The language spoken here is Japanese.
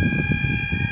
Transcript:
フフフ。